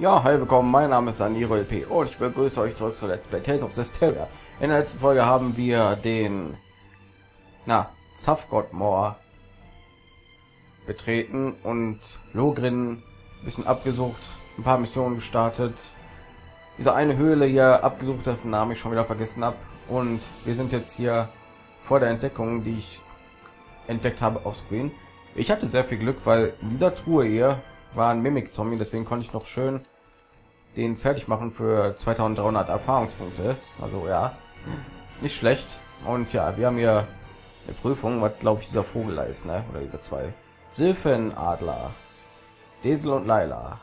Ja, hi, willkommen, mein Name ist Daniro LP und ich begrüße euch zurück zu Let's Play Tales of Systeria. In der letzten Folge haben wir den, na, Safgotmore betreten und Logrin ein bisschen abgesucht, ein paar Missionen gestartet, diese eine Höhle hier abgesucht, dessen Namen ich schon wieder vergessen habe und wir sind jetzt hier vor der Entdeckung, die ich entdeckt habe auf Screen. Ich hatte sehr viel Glück, weil in dieser Truhe hier war ein Mimic Zombie, deswegen konnte ich noch schön den fertig machen für 2300 Erfahrungspunkte. Also ja, nicht schlecht. Und ja, wir haben hier eine Prüfung, was glaube ich dieser Vogel da ist, ne? Oder diese zwei Silfenadler, Desel und Laila.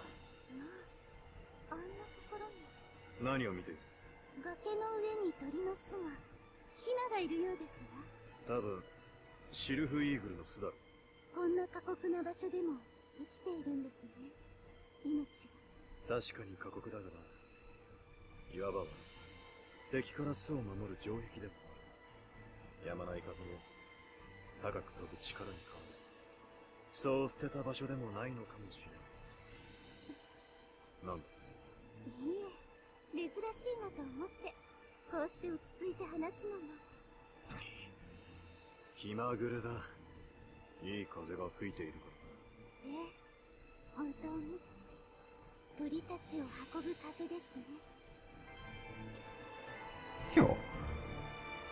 あんなところに何を見ている崖の上に鳥の巣がヒナがいるようですわ多分シルフイーグルの巣だろこんな過酷な場所でも 生きているんですね。命が。確かに過酷だがな。いわばは敵から巣を守る城壁でもある。やまない風も高く飛ぶ力に変わる。そう捨てた場所でもないのかもしれん。なんだ？いいえ珍しいなと思って。こうして落ち着いて話すのも。気まぐれだ。いい風が吹いているかええ本当に鳥たちを運ぶ風ですね Jo.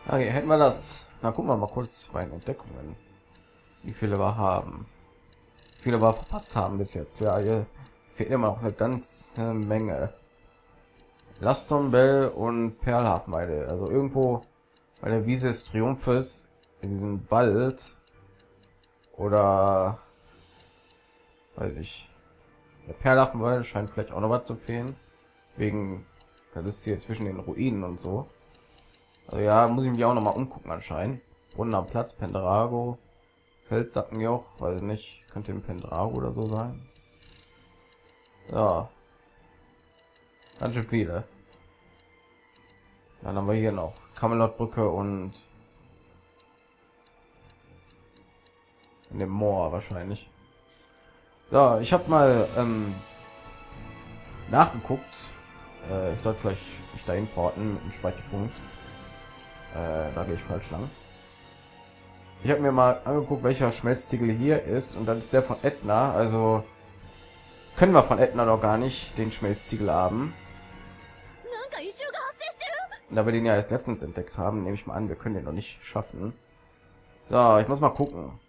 Okay, hätten wir das. Na, gucken wir mal kurz bei den Entdeckungen. Wie viele wir haben. Wie viele wir verpasst haben bis jetzt. Ja, hier fehlt immer noch eine ganze Menge. Laston Bell und Perlhafenweide. Also irgendwo bei der Wiese des Triumphes in diesem Wald oder weiß ich. Der Perlhafenweide scheint vielleicht auch noch was zu fehlen. Wegen, das ist hier zwischen den Ruinen und so. Also ja, muss ich mich auch noch mal umgucken anscheinend. Am Platz, Pendrago, Feldsackenjoch, weiß nicht, könnte im Pendrago oder so sein. Ja. Ganz schön viele. Dann haben wir hier noch Camelot-Brücke und in dem Moor wahrscheinlich. Ja, ich habe mal ähm, nachgeguckt. Äh, ich sollte vielleicht Stein porten mit dem Speicherpunkt. Äh, da gehe ich falsch lang. Ich habe mir mal angeguckt, welcher Schmelztiegel hier ist und dann ist der von Etna. Also können wir von Etna noch gar nicht den Schmelztiegel haben. Da wir den ja erst letztens entdeckt haben, nehme ich mal an, wir können den noch nicht schaffen. So, ich muss mal gucken.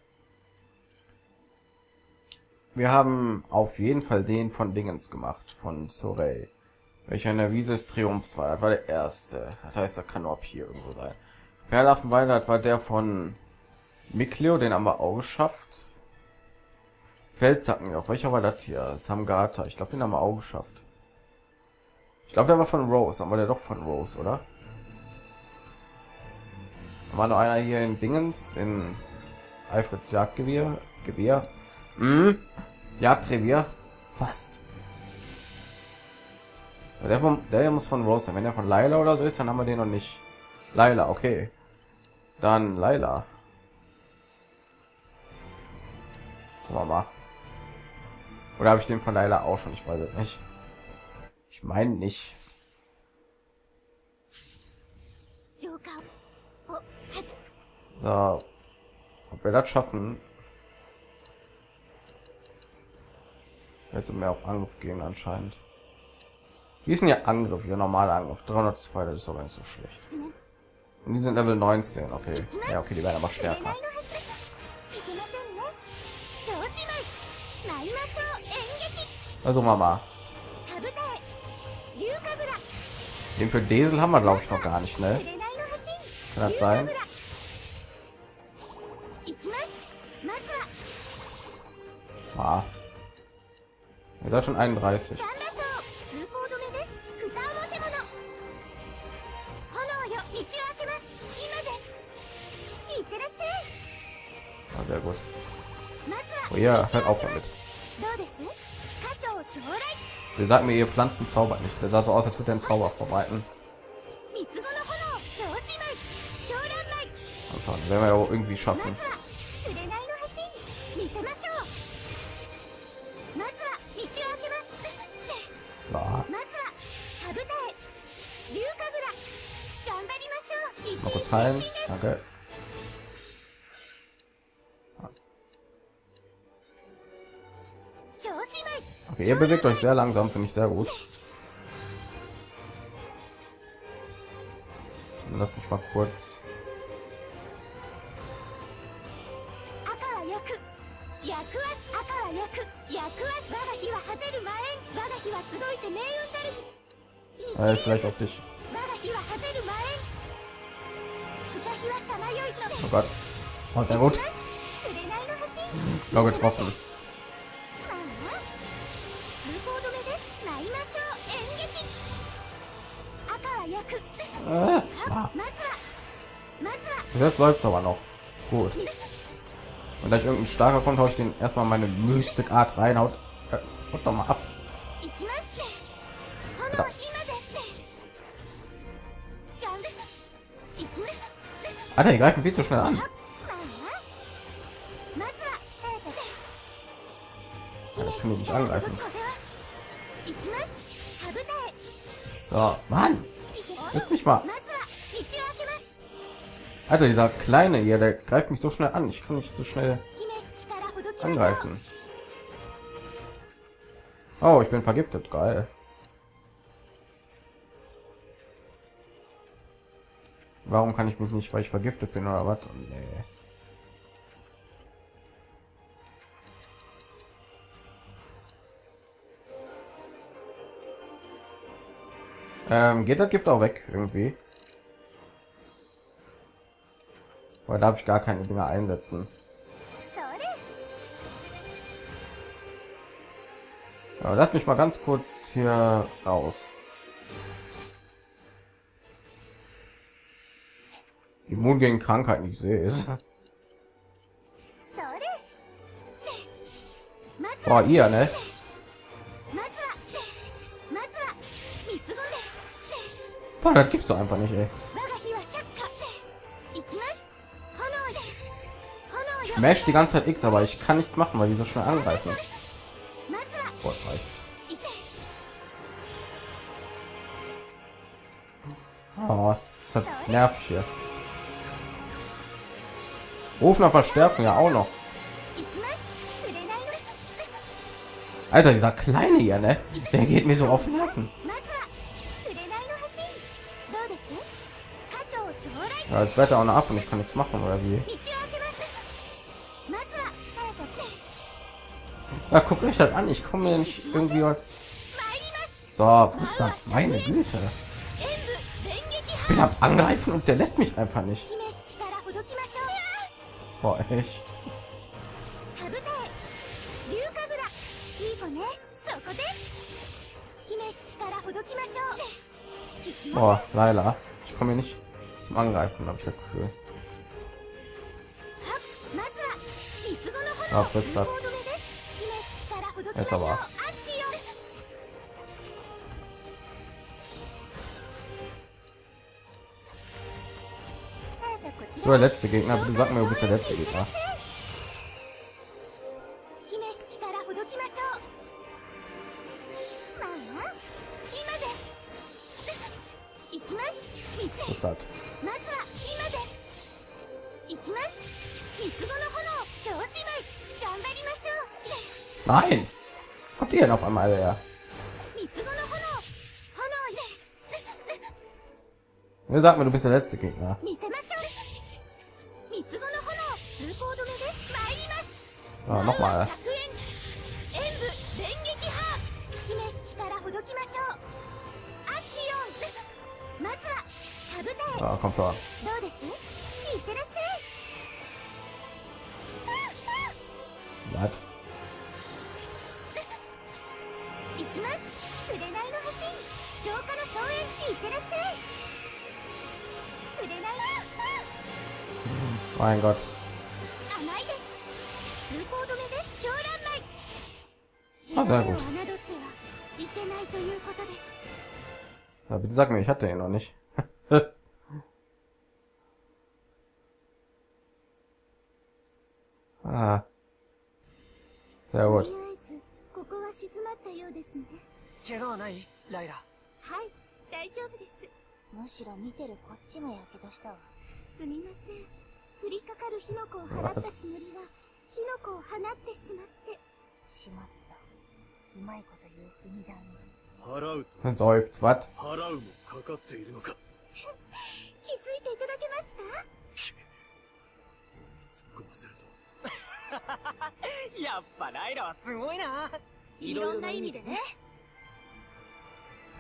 Wir haben auf jeden Fall den von Dingens gemacht, von Soleil. Welcher in der Wiese des Triumphs war. Das war der erste. Das heißt, er kann nur ab hier irgendwo sein. Perlaffenweiler, das war der von Mikleo, den haben wir auch geschafft. Feldsacken auch. Welcher war das hier? Samgata. Ich glaube, den haben wir auch geschafft. Ich glaube, der war von Rose. War der doch von Rose, oder? Da war noch einer hier in Dingens, in Alfreds Jagdgewehr. Gewehr. Hm? Jagdrevier? Fast. Der, von, der muss von Rose sein. Wenn er von Laila oder so ist, dann haben wir den noch nicht. Laila, okay. Dann Laila. Gucken wir mal. Oder habe ich den von Laila auch schon? Ich weiß es nicht. Ich meine nicht. Oh, so. Ob wir das schaffen, Jetzt mehr auf Angriff gehen anscheinend. Wie ist denn ihr Angriff? Ihr normaler Angriff 302, das ist aber nicht so schlecht. Und die sind Level 19, okay. Ja, okay, die werden aber stärker. Also Mama. Den für Desel haben wir glaube ich noch gar nicht, ne? Kann das sein? Ah. Er sagt schon 31. Ah, sehr gut. Oh ja, fällt auch damit. Wir sagen mir, ihr Pflanzen zaubert nicht. Der sah so aus, als würde er einen Zauber verbreiten. Anschauen, werden wir ja irgendwie schaffen. Wunderbar. Mal kurz heilen. Danke. Okay, ihr bewegt euch sehr langsam, finde ich sehr gut. Lasst mich mal kurz Äh, vielleicht auf dich. Oh Gott. Oh, sehr gut. Genau getroffen. Äh. Bis jetzt läuft aber noch. Ist gut. Und da ich irgendein starker kommt, haue ich den erstmal meine Mystik Art rein. Haut, äh, haut doch mal ab. Alter. Alter, die greifen viel zu schnell an. Alter, ich kann mich nicht angreifen. So, Mann! Ist mich mal. Alter, dieser Kleine hier, der greift mich so schnell an. Ich kann nicht so schnell angreifen. Oh, ich bin vergiftet. Geil. Warum kann ich mich nicht, weil ich vergiftet bin oder was? Nee. Ähm, geht das Gift auch weg irgendwie? Oder darf ich gar keine Dinge einsetzen? Ja, lass mich mal ganz kurz hier raus. immun gegen krankheit nicht sehe es. oh, ah, ihr, ne? Boah, das gibt's doch einfach nicht, ey. Ich mash die ganze Zeit X, aber ich kann nichts machen, weil die so schnell angreifen. Boah, reicht. Oh, ah, das hat nervig hier. Ruf nach Verstärkung ja auch noch. Alter, dieser kleine hier, ne? Der geht mir so auf den Nerven. Ja, jetzt wird auch noch ab und ich kann nichts machen oder wie? Ja, guckt euch das an. Ich komme mir nicht irgendwie. So, was ist das? Meine Güte. Ich bin am Angreifen und der lässt mich einfach nicht. Boah, echt. Boah, Leila. Ich komme nicht zum Angreifen, habe ich das Gefühl. Ja, Jetzt aber. bist du der letzte Gegner. Bitte sag mir, du bist der letzte Gegner. Halt. Nein! Kommt ihr noch einmal her? Mir sagt mir, du bist der letzte Gegner. Ah, Nochmal. Ah, komm schon. Was? Hm, mein Gott. Ah, sehr gut. Ja, bitte sag mir, ich hatte ihn noch nicht. ah. Sehr gut. むしろ見てるこっちがやけどしたわすみません降りかかる火の粉を払ったつもりが火の粉を放ってしまってしまって Seufz, was?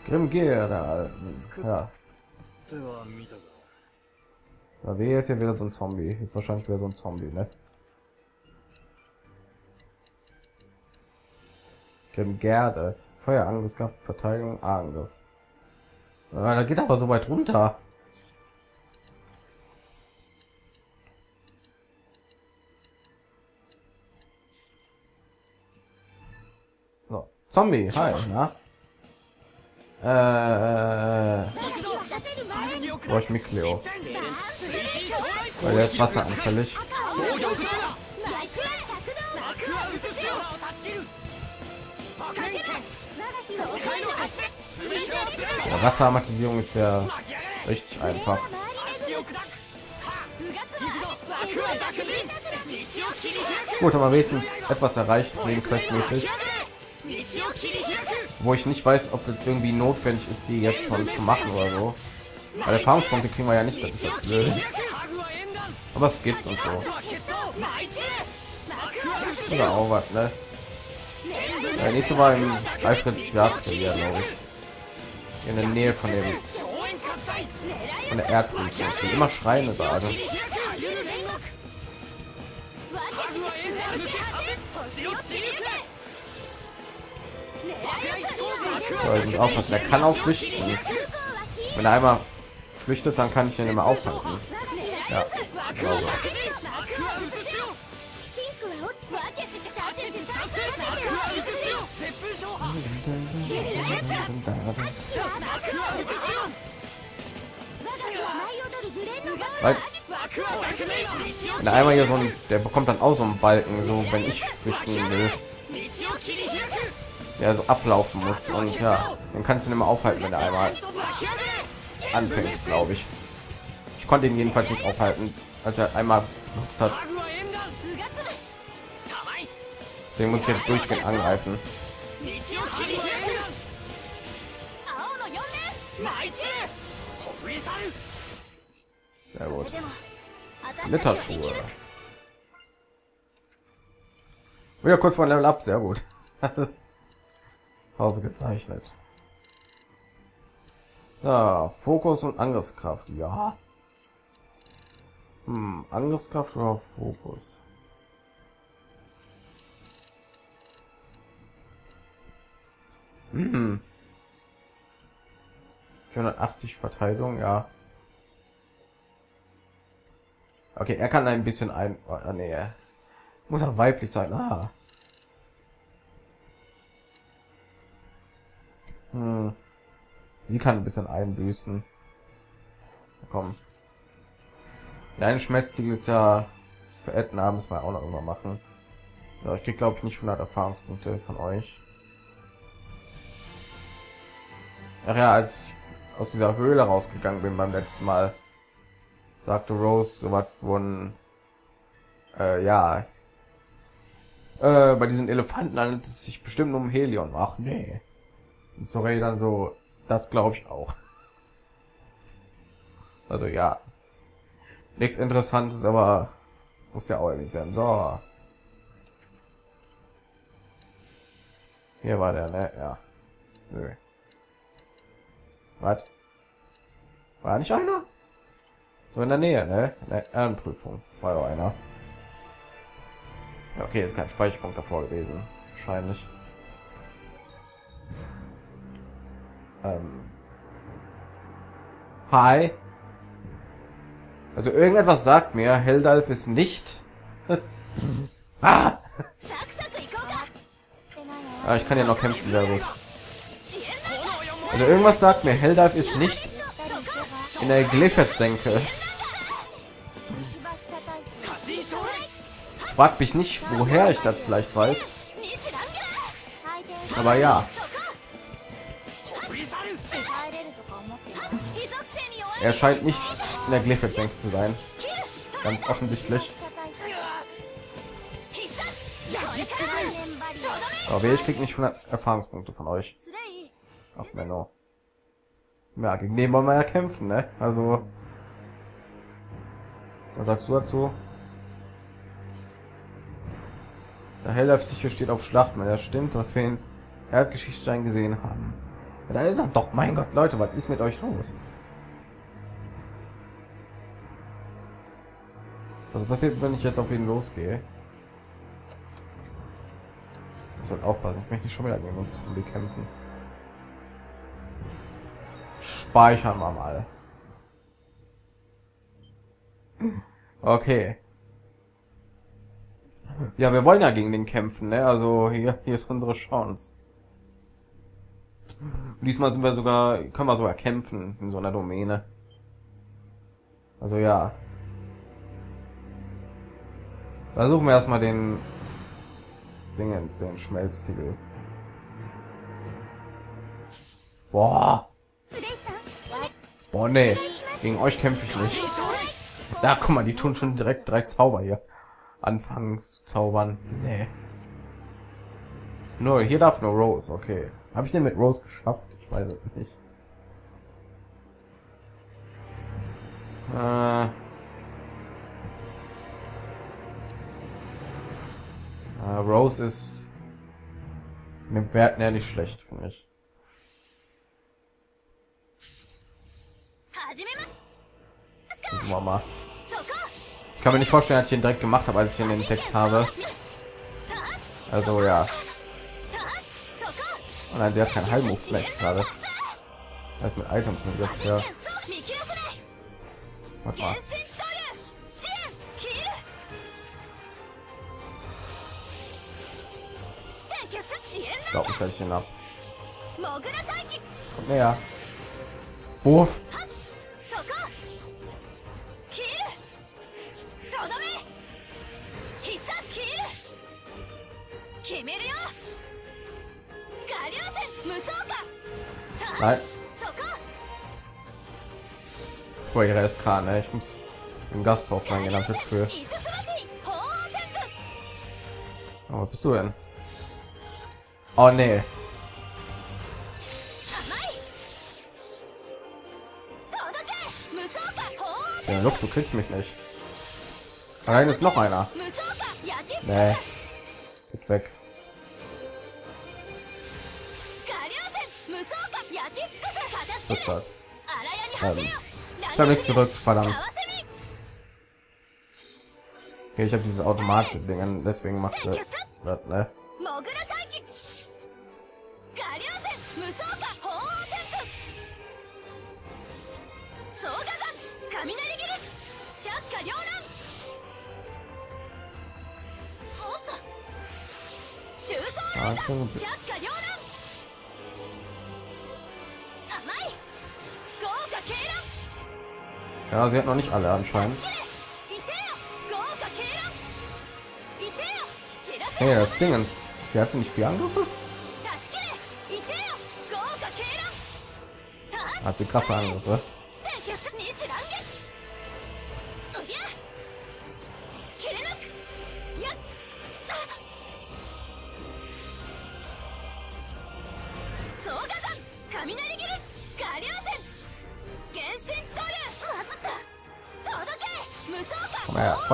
Grimmgera. Ja. Da wer ist ja wieder so ein Zombie. Ist wahrscheinlich wieder so ein Zombie, ne? Gerde. Feuerangriffskraft, Verteidigung, Angriff. Ah, da geht aber so weit runter. So, Zombie, hi, na? Äh, brauche ich Mikleo. Weil der ist wasseranfällig. Wasseramatisierung ist ja richtig einfach. Gut, aber wenigstens etwas erreicht, nebenquestmäßig. Wo ich nicht weiß, ob das irgendwie notwendig ist, die jetzt schon zu machen oder so. Weil Erfahrungspunkte kriegen wir ja nicht, das ist ja blöd. Aber es geht und so. Oder auch was, ne? Ja, nächste Mal im Alfreds Jagd, glaube ich in der Nähe von dem von der Erdkugel. Immer schreien ist also. So, ich kann auch flüchten. Wenn er einmal flüchtet, dann kann ich ihn immer aufhalten. Ja, glaube. Weil, einmal hier so ein, der bekommt dann auch so einen Balken, so wenn ich flüchten will, der so ablaufen muss und ja, dann kannst du ihn immer aufhalten, wenn er einmal anfängt, glaube ich. Ich konnte ihn jedenfalls nicht aufhalten, als er einmal benutzt hat. Deswegen muss ich jetzt durchgehend angreifen. Sehr gut. Glitterschuhe. Wieder kurz vor Level Up, sehr gut. Pause gezeichnet. Ja, Fokus und Angriffskraft, ja. Hm, Angriffskraft oder Fokus? Hm. 480 Verteidigung, ja. Okay, er kann ein bisschen ein... Oh, nee, muss auch weiblich sein. Ah. Hm. Sie kann ein bisschen einbüßen. Komm. Ein Schmelztiegel ist ja für Edna müssen wir auch noch irgendwann machen. Ja, ich krieg glaube ich nicht 100 Erfahrungspunkte von euch. Ach ja, als ich aus dieser Höhle rausgegangen bin beim letzten Mal, sagte Rose so was von äh, ja äh, bei diesen Elefanten handelt es sich bestimmt um Helion. Ach nee. Und Sorey dann so, das glaube ich auch. Also ja. Nichts Interessantes, aber muss der auch erwähnt werden. So. Hier war der, ne? Ja. Nö. Was? War nicht einer? So in der Nähe, ne? In der Ehrenprüfung war doch einer. Okay, ist kein Speicherpunkt davor gewesen. Wahrscheinlich. Ähm. Hi. Also irgendetwas sagt mir, Heldalf ist nicht. ah! ah! Ich kann ja noch kämpfen, sehr gut. Also irgendwas sagt mir, Helldive ist nicht in der Glyphert-Senke. Ich frag mich nicht, woher ich das vielleicht weiß. Aber ja. Er scheint nicht in der Glyphert-Senke zu sein. Ganz offensichtlich. Aber ich krieg nicht 100 Erfahrungspunkte von euch. Ach, Menno. Ja, gegen den wollen wir ja kämpfen, ne? Also. Was sagst du dazu? Der heller Psycho steht auf Schlachtmann. Das stimmt, was wir in Erdgeschichtsstein gesehen haben. Ja, da ist er doch. Mein Gott, Leute, was ist mit euch los? Was passiert, wenn ich jetzt auf ihn losgehe? Ich soll halt aufpassen. Ich möchte nicht schon wieder gegen uns bekämpfen. Speichern wir mal. Okay. Ja, wir wollen ja gegen den kämpfen, ne? Also hier, hier ist unsere Chance. Diesmal sind wir sogar, können wir sogar kämpfen in so einer Domäne. Also ja. Versuchen wir erstmal den Dingens, den Schmelztiegel. Boah. Boah, nee. Gegen euch kämpfe ich nicht. Da, guck mal, die tun schon direkt drei Zauber hier. Anfangen zu zaubern. Nee. Nur, hier darf nur Rose, okay. Habe ich den mit Rose geschafft? Ich weiß es nicht. Äh. äh Rose ist mit Berg nicht schlecht, finde ich. Mama. Ich kann mir nicht vorstellen, dass ich ihn direkt gemacht habe, als ich ihn entdeckt habe. Also ja. Und also, nein, sie hat kein Heilmove vielleicht gerade. Das mit Items mit jetzt ja. Warte mal. Ich glaube nicht, dass ihn habe. Kommt näher. Wurf. Hi. Vor ihrer SK, ne? Ich muss im Gasthaus eingelandet für. Oh, was bist du denn? Oh nee. In der Luft, du kriegst mich nicht. Nein, ist noch einer. Nee. Geht weg. geflüstert. Ähm, ich habe nichts gedrückt, verdammt. Okay, ich habe dieses automatische Ding, deswegen macht sie. Ne? Ja, sie hat noch nicht alle anscheinend. Hey, das Dingens. Sie hat sie nicht viel angriffe? Hat sie krasse Angriffe.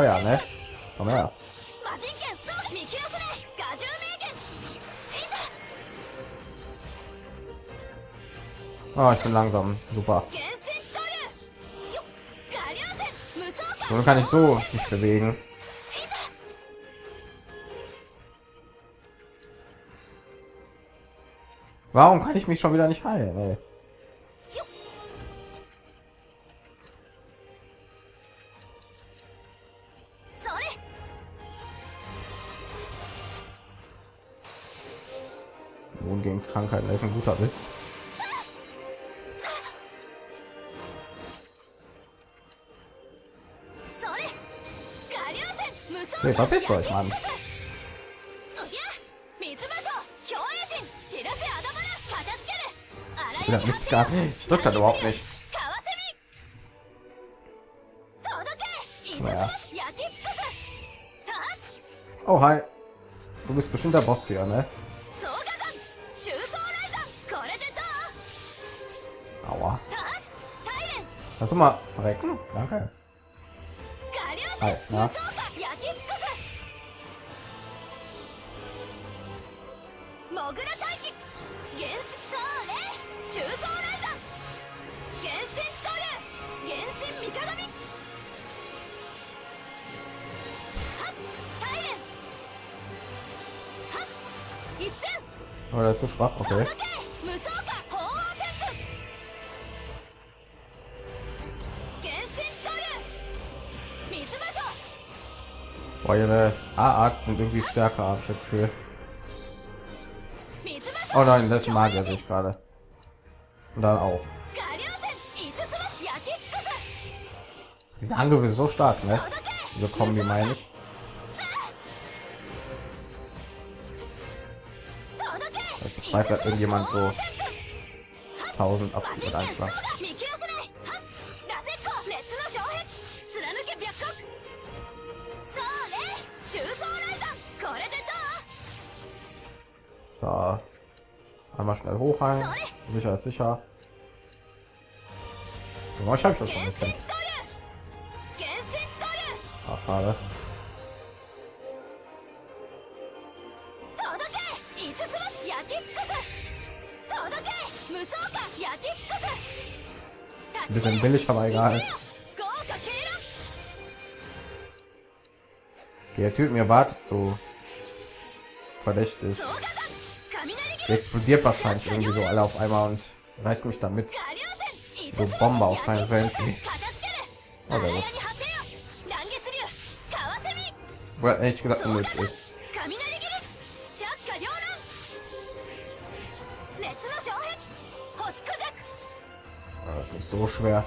teuer, ne? Komm her. Oh, ich bin langsam. Super. So kann ich so nicht bewegen. Warum kann ich mich schon wieder nicht heilen? Ey? Nee, verpisst euch, Mann. Ja, ist gar ich drück das überhaupt nicht. Naja. Oh, hi. Du bist bestimmt der Boss hier, ne? Aua. Lass mal verrecken. Danke. Hi, na? Oh, das ist so schwach, okay. Boah, ihre A-Arts sind irgendwie stärker, habe ich das Gefühl. Oh nein, das mag er sich gerade. Und dann auch. Diese Angriffe so stark, ne? Diese Kombi meine ich. Zweifel hat irgendjemand so 1000 Abzug mit Anschlag. So. Einmal schnell hoch ein. Sicher ist sicher. Ich habe schon. Ach, ah, schade. Ein bisschen billig, aber egal. Der Typ mir wartet so verdächtig. Der explodiert wahrscheinlich irgendwie so alle auf einmal und reißt mich damit. So Bombe auf meinen Fantasy. Oh. Wo er ehrlich gesagt unnötig ist. so schwer.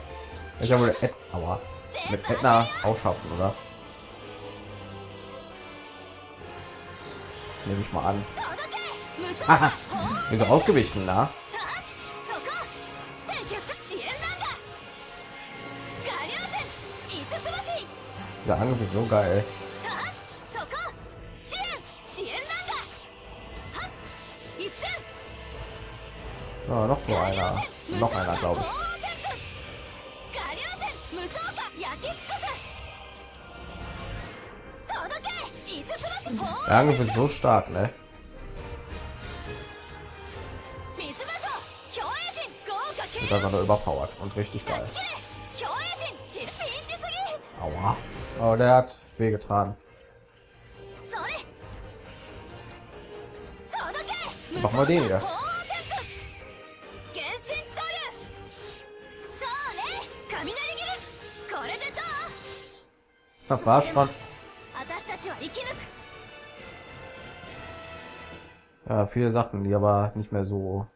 Ich habe mit mit Edna auch schaffen, oder? Nehme ich mal an. Aha, Wieso ausgewichen, na? Der Angriff ist so geil. Oh, noch so einer. Noch einer, glaube ich. Der Angriff ist so stark, ne? Ist einfach nur überpowered und richtig geil. Aua. Oh, der hat weh getan. Mach mal den wieder. Das war schon Ja, viele Sachen, die aber nicht mehr so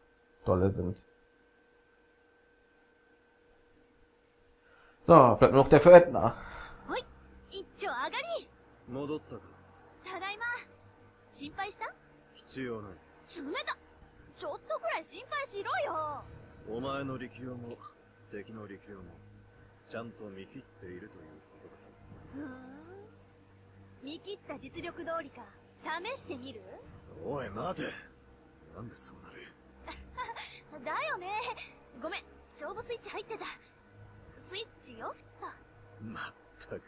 dolle sind. So, bleibt nur noch der für Edna. ほい一丁上がり戻ったかただいま心配した必要ない冷たちょっとくらい心配しろよお前の力量も敵の力量もちゃんと見切っているということだふーん見切った実力通りか試してみる おい待て。なんでそうなる？だよね。ごめん。勝負スイッチ入ってた。スイッチオフと。まったく。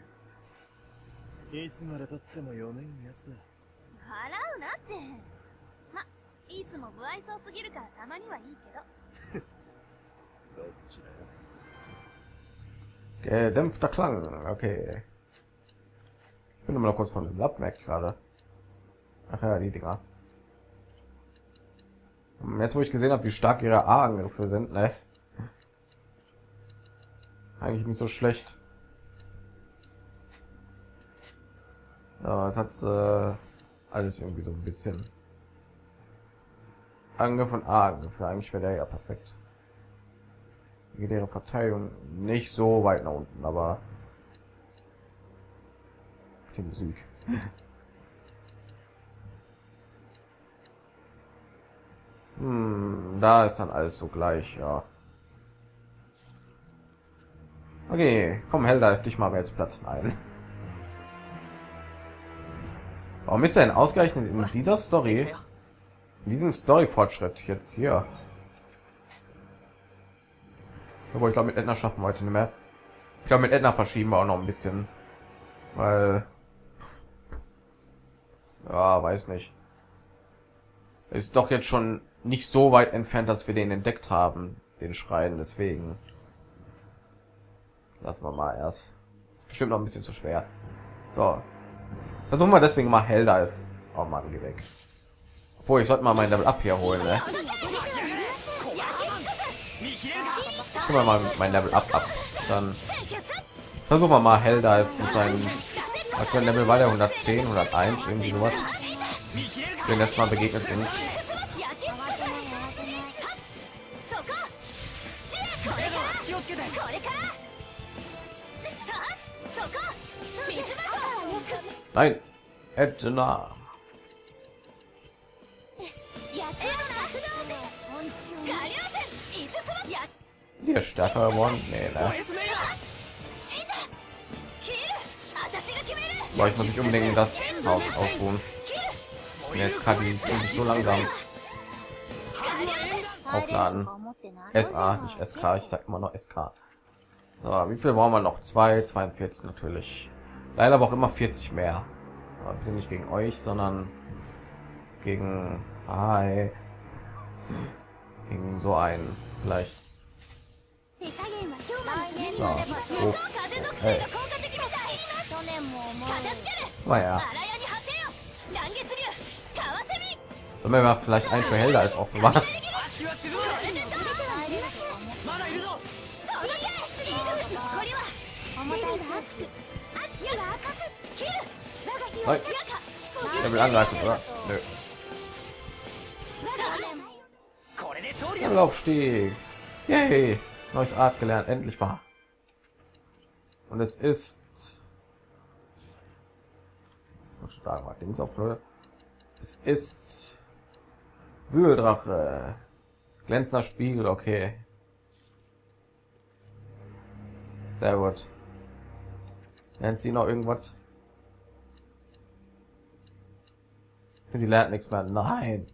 いつまでたっても読めんやつだ。払うなって。まいつも不愛想すぎるからたまにはいいけど。どっちだよ？Gedämpfter Klang, okay. Ich bin immer noch kurz von dem ich gerade. Ach ja, die Dinger. Jetzt wo ich gesehen habe, wie stark ihre A-Angriffe sind, ne? Eigentlich nicht so schlecht. Ja, es hat äh, alles irgendwie so ein bisschen. Angriff und A-Angriffe. Eigentlich wäre der ja perfekt geht ihre Verteidigung nicht so weit nach unten, aber die Musik. Hm, da ist dann alles so gleich, ja. Okay, komm, Helda, dich mal jetzt Platz ein. Warum ist denn ausgerechnet in dieser Story, in diesem Story-Fortschritt jetzt hier? Aber ich glaube, mit Edna schaffen wir heute nicht mehr. Ich glaube, mit Edna verschieben wir auch noch ein bisschen, weil ja, weiß nicht. Ist doch jetzt schon nicht so weit entfernt, dass wir den entdeckt haben, den Schrein. Deswegen lassen wir mal erst. Bestimmt noch ein bisschen zu schwer. So, versuchen wir deswegen mal Helldive. Oh Mann, geh weg. Obwohl, ich sollte mal mein Level Up hier holen, ne? Gucken wir mal mein Level Up ab. Dann versuchen wir mal Helldive mit seinen aktuellen Level war der 110, 101, irgendwie sowas. Den letztes Mal begegnet sind. Nein, Edna. Der Stachel One, nee, ne? So, ich muss nicht unbedingt das Haus ausruhen. Er ist gerade so langsam. Aufladen. SA, nicht SK, ich sag immer noch SK. So, wie viel brauchen wir noch? 2, 42 natürlich. Leider aber auch immer 40 mehr. Aber bitte nicht gegen euch, sondern gegen Hi. Gegen so einen vielleicht. So. Oh. Okay. Naja. Wenn wir mal vielleicht ein für Helder als offen war. Hey. Der will angreifen, oder? Nö. Laufstieg. Yay. Neues Art gelernt, endlich mal. Und es ist... Ich sagen, mal Dings auf Null. Es ist... Wühldrache. Glänzender Spiegel, okay. Sehr gut. Lernt sie noch irgendwas? Sie lernt nichts mehr. Nein.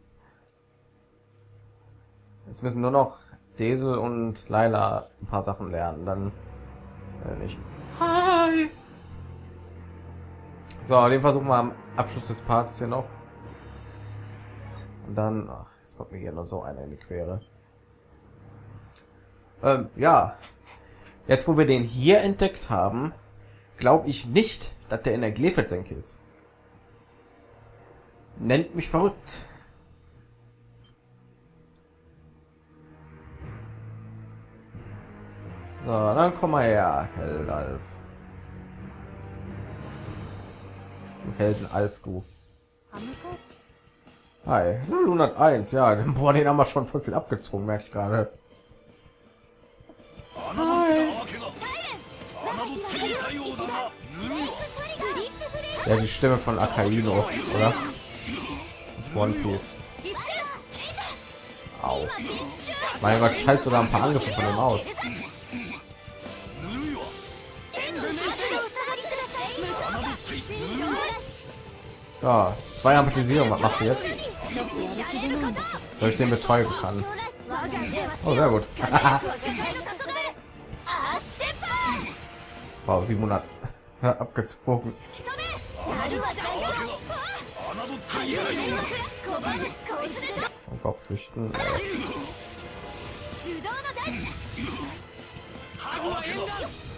Jetzt müssen nur noch Desel und Laila ein paar Sachen lernen, dann äh, nicht. Hi. So, den versuchen wir am Abschluss des Parts hier noch. Und dann, ach, jetzt kommt mir hier nur so einer in die Quere. Ähm, ja, jetzt wo wir den hier entdeckt haben, glaube ich nicht, dass der in der Glefeld-Senke ist. Nennt mich verrückt. So, dann komm mal her, Held Du Helden Alf, du. Hi, 101, ja, boah, den haben wir schon voll viel abgezogen, merke ich gerade. Oh, Ja, die Stimme von Akaino, oder? Das One Piece. Au. Mein Gott, schalt sogar ein paar Angriffe von ihm aus. Ja, zwei Amortisierung, was machst du jetzt? Soll ich den betäuben kann? Oh, sehr gut. wow, 700 abgezogen. Und auch flüchten.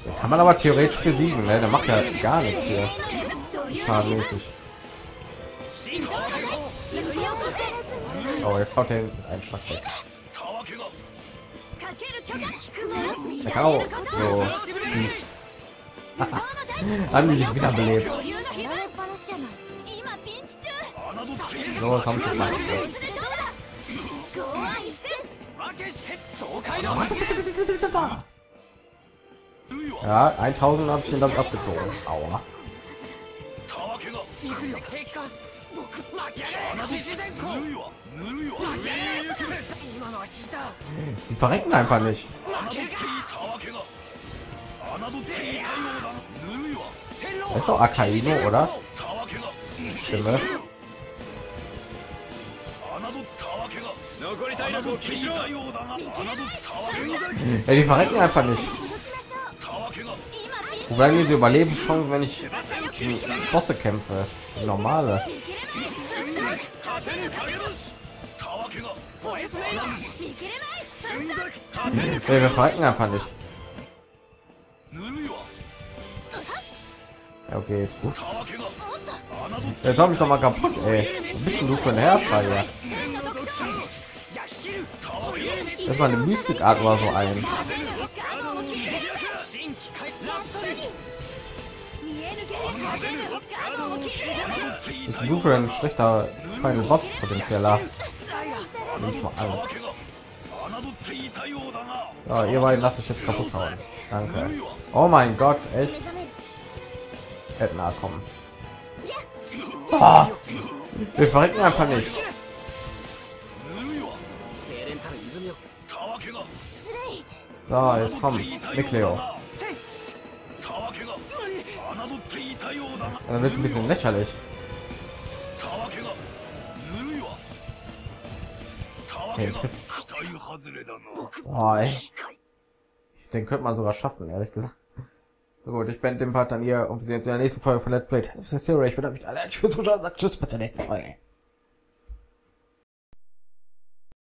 Den kann man aber theoretisch besiegen, ne? Der macht ja gar nichts hier. Schadenmäßig. Oh, jetzt haut er einen Schlag weg. Der kann auch so, Haben die sich wieder belebt. 話じゃない今ピンチ中ノーサムショットなんですよ Ja, 1000 habe ich ihn damit abgezogen. Aua. Die verrecken einfach nicht. Das ist auch Akaino, oder? Stimme. Ja, die verrecken einfach nicht. Wobei wir sie überleben schon, wenn ich Bosse kämpfe. Normale. Ja, wir verrecken einfach nicht. Ja, okay, ist gut. Jetzt habe ich doch mal kaputt, ey. Was bist du für ein Herrscher, Das war eine Mystikart war so ein. Ist du für ein schlechter Final Boss potenzieller? Nehme ich mal an. Ja, ihr beiden lasst euch jetzt kaputt hauen. Danke. Oh mein Gott, echt. Möglichkeit nahe kommen. Oh, wir verrecken einfach nicht. So, jetzt komm, Mikleo. Dann wird es ein bisschen lächerlich. Okay, Boah, Den könnte man sogar schaffen, ehrlich gesagt. So gut, ich beende den Part dann hier und wir sehen uns in der nächsten Folge von Let's Play Tales of Hysteria. Ich bedanke mich alle herzlich fürs Zuschauen und sage Tschüss, bis zur nächsten Folge.